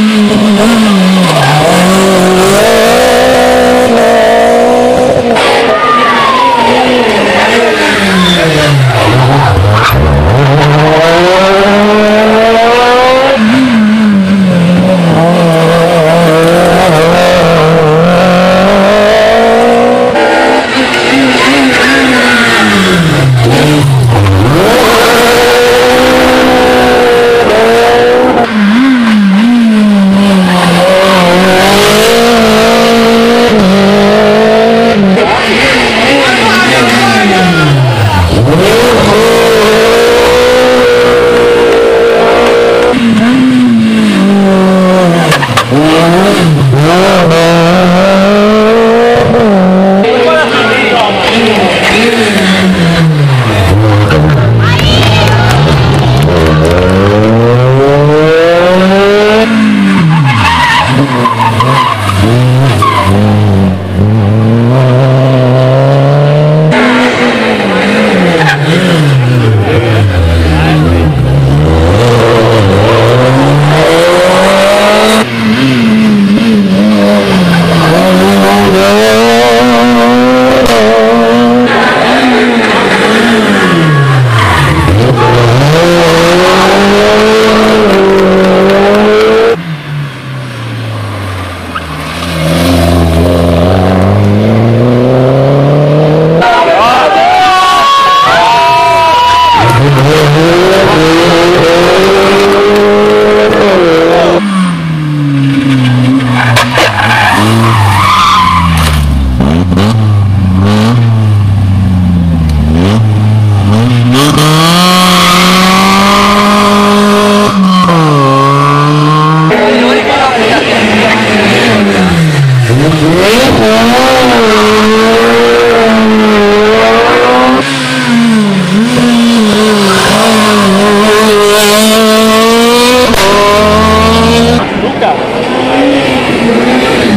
Oh, no, no, no. Amén.